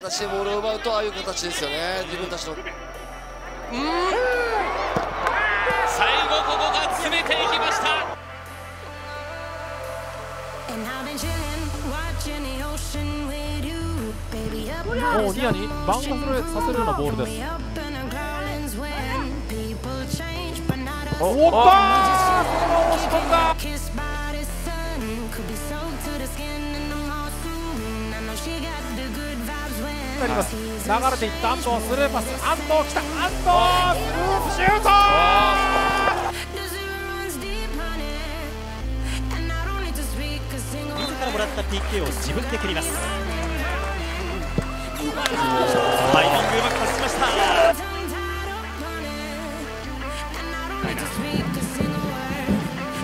形でボールを奪うとああいう形ですよね自分たちの。うん。最後ここが詰めていきました。もうニアにバウンドさせるさせるようなボールですおっとーそのまま押し込んだになります。はい流れていった安藤スルーパス。安藤来た。安藤スループシュート自らもらった PK を自分で蹴ります。タイミングうまくパスしました。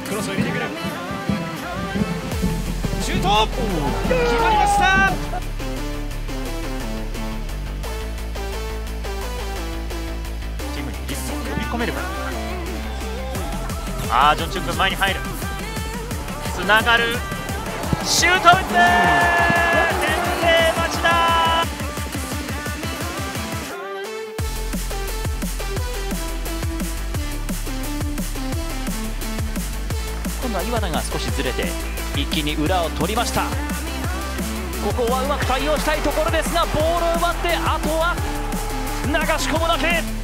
クロスを入れてくる。シュート決まりました。込めるかああジョン・チュン君前に入る。つながる。シュート打って先制町田今度は岩田が少しずれて一気に裏を取りました。ここはうまく対応したいところですがボールを奪ってあとは流し込むだけ